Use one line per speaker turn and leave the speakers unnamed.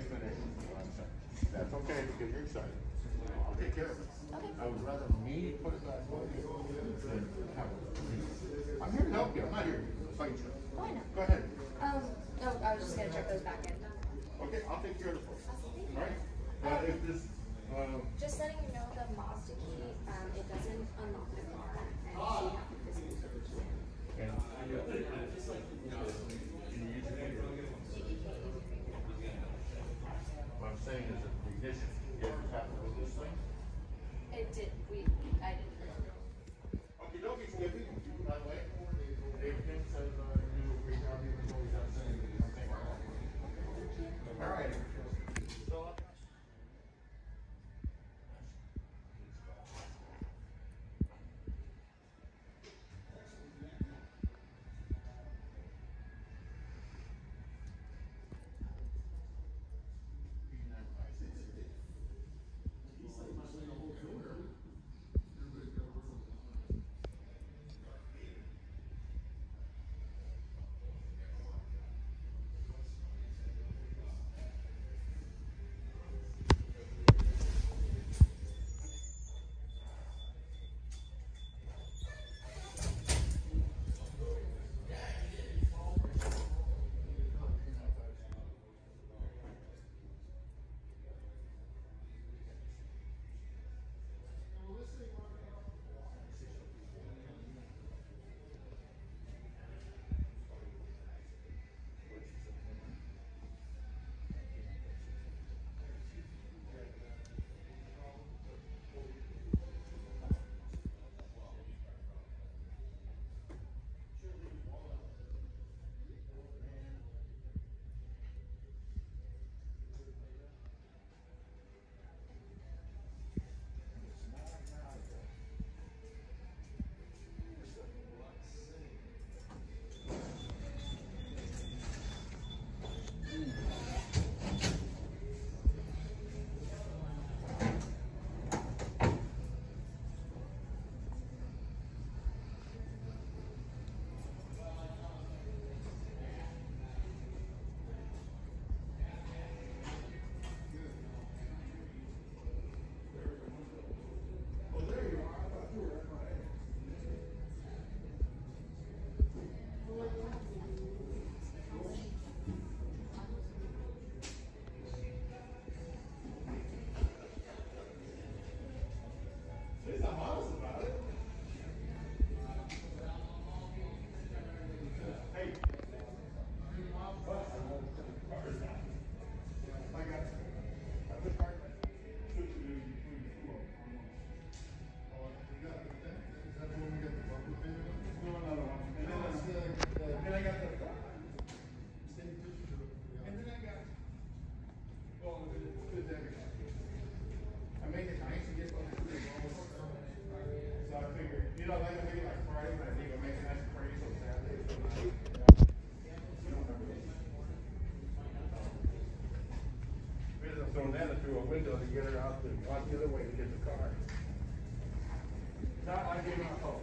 me finish one second. That's okay, because you're excited. I'll take care of it.
Okay.
I would rather me put it back on you than have it. I'm here to help you, I'm not here to fight you.
Oh, I know.
Go ahead.
Um, no, I was just gonna check those back in.
Okay, I'll take care of the phone. Alright? Uh, if this, um,
Just letting you know the Mazda key, um, it doesn't unlock the car, and so you have to physically put the key
All right. You like I make like Friday, but I think I'll make it nice and Saturday, so nice. You don't remember this? Business throwing that through a window to get her out to walk the other way to get the car. Not, I gave her a call.